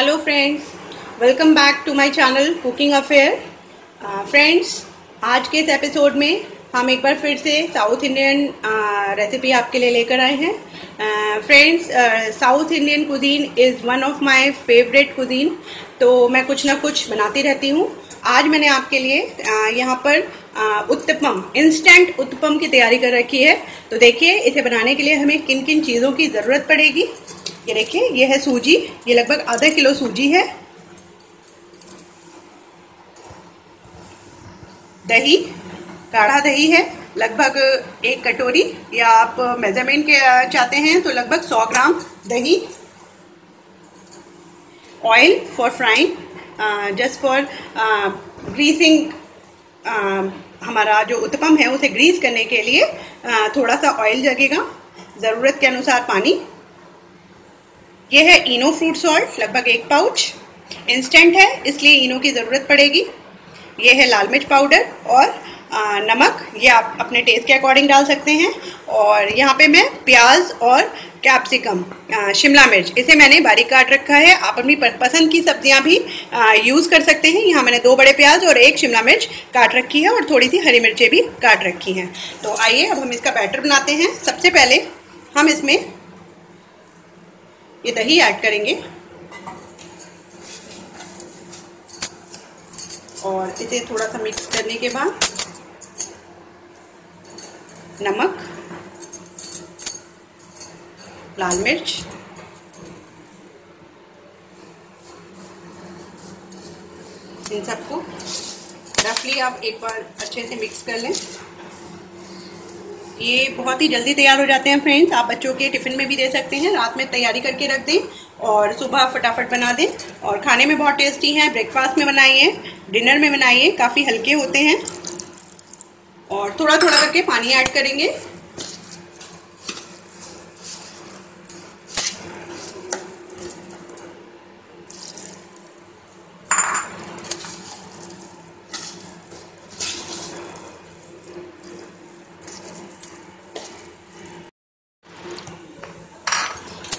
Hello friends welcome back to my channel cooking affair friends आज के इस episode में हम एक बार फिर से साउथ इंडियन रेसिपी आपके लिए लेकर आए हैं. Friends south Indian cuisine is one of my favourite cuisine तो मैं कुछ ना कुछ बनाती रहती हूँ. आज मैंने आपके लिए uh, यहाँ पर उत्तपम इंस्टेंट उत्तपम की तैयारी कर रखी है। तो देखिए, इसे बनाने के लिए हमें किन किन चीज़ों की ज़रूरत पड़ेगी। ये देखिए, ये है सूजी। ये लगभग आधा किलो सूजी है। दही, काढ़ा दही है। लगभग एक कटोरी। या आप मेज़रमेंट के चाहते हैं तो लगभग 100 ग्राम दही। Oil for frying just for greasing हमारा जो उत्पम है उसे ग्रीस करने के लिए uh, थोड़ा सा ऑयल जगेगा। ज़रूरत के अनुसार पानी। यह है इनो फ्रूट सॉल्ट लगभग एक पाउच इंस्टेंट है इसलिए इनो की ज़रूरत पड़ेगी। ये है लाल मिर्च पाउडर और आ, नमक। ये आप अपने टेस्ट के अकॉर्डिंग डाल सकते हैं। और यहाँ पे मैं प्याज और कैप्सिकम शिमला मिर्च। इसे मैंने बारीक काट रखा है। आप अपनी पसंद की सब्ज़ियाँ भी यूज़ कर सकते हैं। यहाँ मैंने दो बड़े प्याज और एक शिमला मिर्च काट रखी है और थोड़ी सी हरी मिर्चें भी काट रखी हैं। तो आइए, अब हम इसका बैटर बनाते हैं। सबसे पहले हम इसमें ये दही ऐड करेंगे। और इसे थोड़ा सा मिक्स करने के बाद नमक। लाल मिर्च। इन सबको रफली आप एक बार अच्छे से मिक्स कर लें। ये बहुत ही जल्दी तैयार हो जाते हैं फ्रेंड्स आप बच्चों के टिफ़िन में भी दे सकते हैं। रात में तैयारी करके रख दें और सुबह फटाफट बना दें। और खाने में बहुत टेस्टी हैं। ब्रेकफास्ट में बनाइए डिनर में बनाइए काफ़ी हल्के होते हैं। और थोड़ा थोड़ा करके पानी ऐड करेंगे।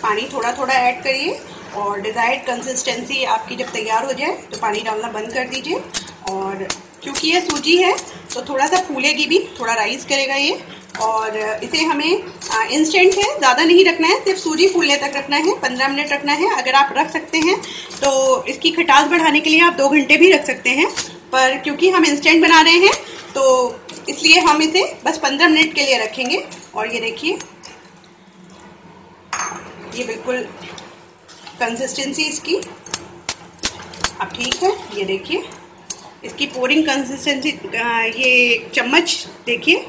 पानी थोड़ा थोड़ा ऐड करिए और डिज़ायर्ड कंसिस्टेंसी आपकी जब तैयार हो जाए तो पानी डालना बंद कर दीजिए। और क्योंकि ये सूजी है तो थोड़ा सा फूलेगी भी, थोड़ा राइस करेगा ये। और इसे हमें इंस्टेंट है, ज़्यादा नहीं रखना है, सिर्फ़ सूजी फूलने तक रखना है, पंद्रह मिनट रखना है। अगर आप रख सकते हैं तो इसकी खटास बढ़ाने के लिए आप दो घंटे भी रख सकते हैं। पर क्योंकि हम इंस्टेंट बना रहे हैं तो इसलिए हम इसे बस पंद्रह मिनट के लिए रखेंगे। और ये देखिए ये बिल्कुल कंसिस्टेंसी इसकी। अब ठीक है, ये देखिए। इसकी पोरिंग कंसिस्टेंसी ये चम्मच देखिए।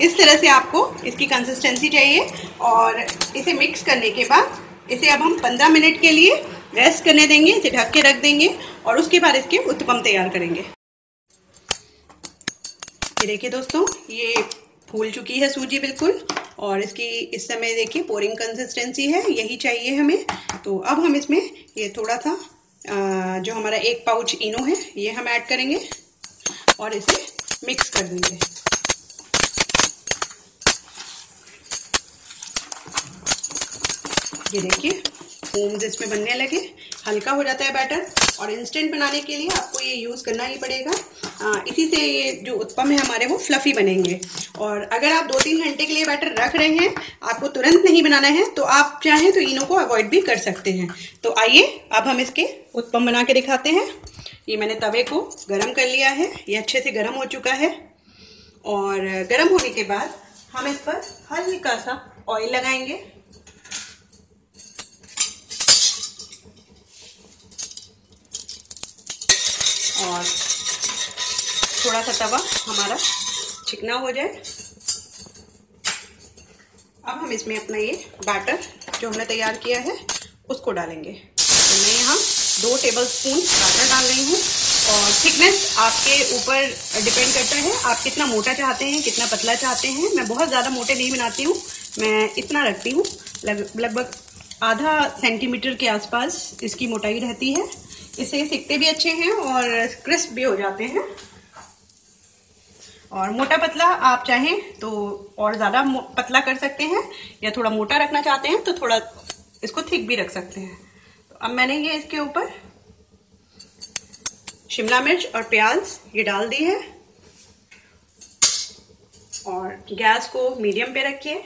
इस तरह से आपको इसकी कंसिस्टेंसी चाहिए और इसे मिक्स करने के बाद इसे अब हम 15 मिनट के लिए रेस्ट करने देंगे, इसे ढक के रख देंगे और उसके बाद इसके उत्पम तैयार करेंगे। ये देखिए दोस्तों, ये फूल चुकी है सूजी बिल्कुल। और इसकी, इस समय देखिए पोरिंग कंसिस्टेंसी है, यही चाहिए हमें। तो अब हम इसमें, ये थोड़ा सा जो हमारा एक पाउच इनो है, ये हम ऐड करेंगे और इसे मिक्स कर देंगे। ये देखिए फोम्स इसमें बनने लगे। हल्का हो जाता है बैटर और इंस्टेंट बनाने के लिए आपको ये यूज़ करना ही पड़ेगा। आ, इसी से ये जो उत्पम है हमारे वो फ्लफ़ी बनेंगे। और अगर आप दो तीन घंटे के लिए बैटर रख रहे हैं आपको तुरंत नहीं बनाना है तो आप चाहें तो इनों को अवॉइड भी कर सकते हैं। तो आइए अब हम इसके उत्पम बना के दिखाते हैं। ये मैंने तवे को गर्म कर लिया है। ये अच्छे से गर्म हो चुका है। और गर्म होने के बाद हम इस पर हल्का सा ऑयल लगाएँगे। और थोड़ा सा तवा हमारा चिकना हो जाए। अब हम इसमें अपना ये बैटर जो हमने तैयार किया है, उसको डालेंगे। तो मैं यहाँ दो टेबल स्पून बैटर डाल रही हूँ और थिकनेस आपके ऊपर डिपेंड करता है। आप कितना मोटा चाहते हैं, कितना पतला चाहते हैं। मैं बहुत ज़्यादा मोटे नहीं बनाती हूँ, मैं इतना रखती हूँ। लगभग लग आधा सेंटीमीटर के आसपास इसकी मोटाई रहती है। इससे सिकते भी अच्छे हैं और क्रिस्प भी हो जाते हैं। और मोटा पतला आप चाहें तो और ज़्यादा पतला कर सकते हैं या थोड़ा मोटा रखना चाहते हैं तो थोड़ा इसको थिक भी रख सकते हैं। तो अब मैंने ये इसके ऊपर शिमला मिर्च और प्याज ये डाल दी है। और गैस को मीडियम पे रखिए।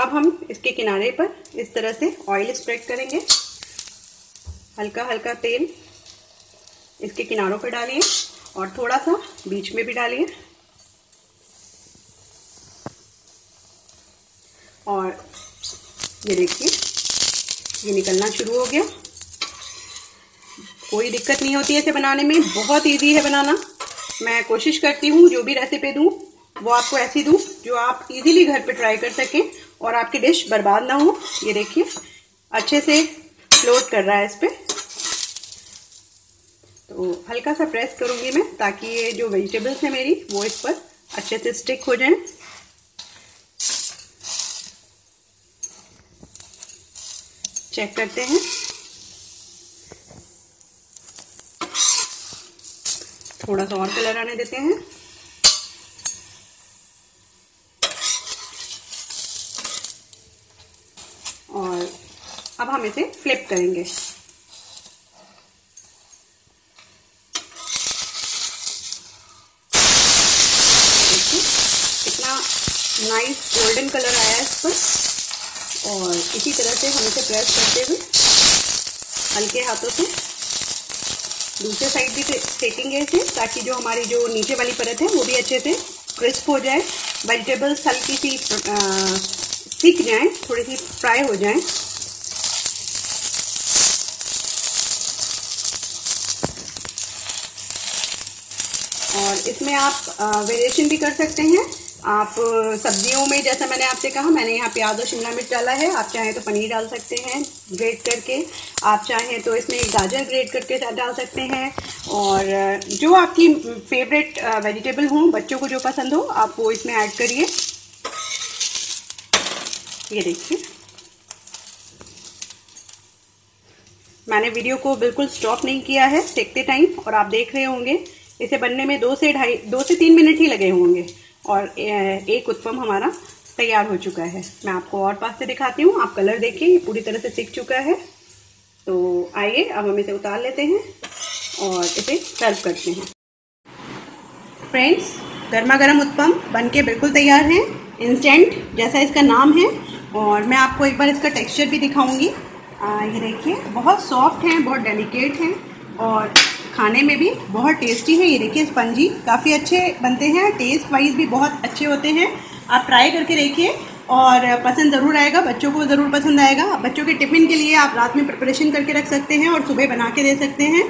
अब हम इसके किनारे पर इस तरह से ऑयल स्प्रेड करेंगे। हल्का हल्का तेल इसके किनारों पर डालिए और थोड़ा सा बीच में भी डालिए। और ये देखिए, ये निकलना शुरू हो गया। कोई दिक्कत नहीं होती है इसे बनाने में, बहुत इजी है बनाना। मैं कोशिश करती हूँ, जो भी रेसिपी दूँ, वो आपको ऐसी दूँ, जो आप इजीली घर पे ट्राई कर सकें। और आपकी डिश बर्बाद ना हो, ये देखिए, अच्छे से फ्लोट कर रहा है इस पर तो हल्का सा प्रेस करूँगी मैं, ताकि ये जो वेजिटेबल्स हैं मेरी, वो इस पर अच्छे से स्टिक हो जाएँ। चेक करते हैं। थोड़ा सा और कलर आने देते हैं और अब हम इसे फ्लिप करेंगे। इतना नाइस गोल्डन कलर आया है इस पर। और इसी तरह से हम इसे प्रेस करते हुए हल्के हाथों से दूसरे साइड भी सेकेंगे इसे, ताकि जो हमारी जो नीचे वाली परत है, वो भी अच्छे से क्रिस्प हो जाए वेजिटेबल्स हल्की सी सीख जाए, थोड़ी सी फ्राई हो जाए। और इसमें आप वेरिएशन भी कर सकते हैं। आप सब्जियों में, जैसा मैंने आपसे कहा, मैंने यहाँ प्याज और शिमला मिर्च डाला है। आप चाहें तो पनीर डाल सकते हैं ग्रेट करके। आप चाहें तो इसमें गाजर ग्रेट करके डाल सकते हैं। और जो आपकी फेवरेट वेजिटेबल हो, बच्चों को जो पसंद हो, आप वो इसमें ऐड करिए। ये देखिए। मैंने वीडियो को बिल्कुल स्टॉप नहीं किया है सेकते टाइम और आप देख रहे होंगे। इसे बनने में दो से ढाई, दो से तीन मिनट ही लगे होंगे। और एक उत्पम हमारा तैयार हो चुका है। मैं आपको और पास से दिखाती हूँ। आप कलर देखिए ये पूरी तरह से सीख चुका है। तो आइए, अब हम इसे उतार लेते हैं और इसे सर्व करते हैं। फ्रेंड्स गर्मा गर्म उत्पम बन के बिल्कुल तैयार हैं। इंस्टेंट जैसा इसका नाम है। और मैं आपको एक बार इसका टेक्सचर भी दिखाऊँगी। ये देखिए, बहुत सॉफ्ट हैं, बहुत डेलिकेट हैं। और खाने में भी बहुत टेस्टी है। ये देखिए, स्पंजी काफ़ी अच्छे बनते हैं। टेस्ट वाइज भी बहुत अच्छे होते हैं। आप ट्राई करके देखिए और पसंद ज़रूर आएगा। बच्चों को ज़रूर पसंद आएगा। बच्चों के टिफ़िन के लिए आप रात में प्रिपरेशन करके रख सकते हैं और सुबह बना के दे सकते हैं।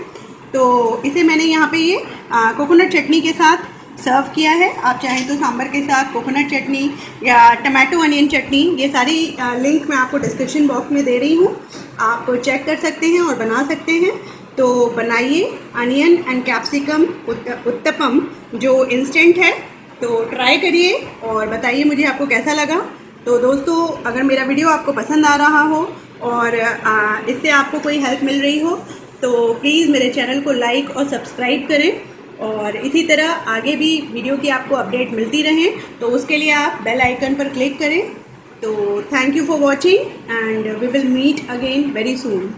तो इसे मैंने यहाँ पे ये कोकोनट चटनी के साथ सर्व किया है। आप चाहें तो सांभर के साथ कोकोनट चटनी या टमाटो अनियन चटनी, ये सारी लिंक मैं आपको डिस्क्रिप्शन बॉक्स में दे रही हूँ। आप चेक कर सकते हैं और बना सकते हैं। तो बनाइए अनियन एंड कैप्सिकम उत्तपम, जो इंस्टेंट है तो ट्राई करिए और बताइए मुझे आपको कैसा लगा। तो दोस्तों, अगर मेरा वीडियो आपको पसंद आ रहा हो और इससे आपको कोई हेल्प मिल रही हो तो प्लीज़ मेरे चैनल को लाइक और सब्सक्राइब करें और इसी तरह आगे भी वीडियो की आपको अपडेट मिलती रहे तो उसके लिए आप बेल आइकन पर क्लिक करें। तो thank you for watching and we will meet again very soon